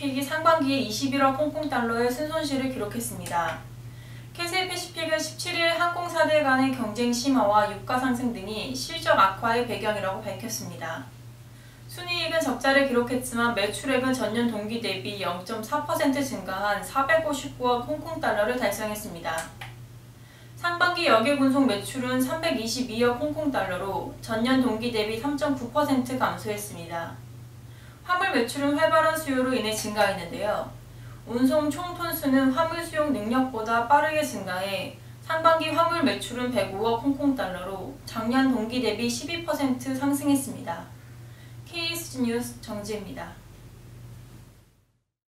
패시픽이 상반기에 21억 홍콩 달러의 순손실을 기록했습니다. 캐세 패시픽은 17일 항공사들 간의 경쟁 심화와 유가 상승 등이 실적 악화의 배경이라고 밝혔습니다. 순이익은 적자를 기록했지만 매출액은 전년 동기 대비 0.4% 증가한 459억 홍콩 달러를 달성했습니다. 상반기 역외 운송 매출은 322억 홍콩 달러로 전년 동기 대비 3.9% 감소했습니다. 화물 매출은 활발한 수요로 인해 증가했는데요. 운송 총 톤수는 화물 수용 능력보다 빠르게 증가해 상반기 화물 매출은 105억 홍콩달러로 작년 동기 대비 12% 상승했습니다. KSG 뉴스 정지입니다.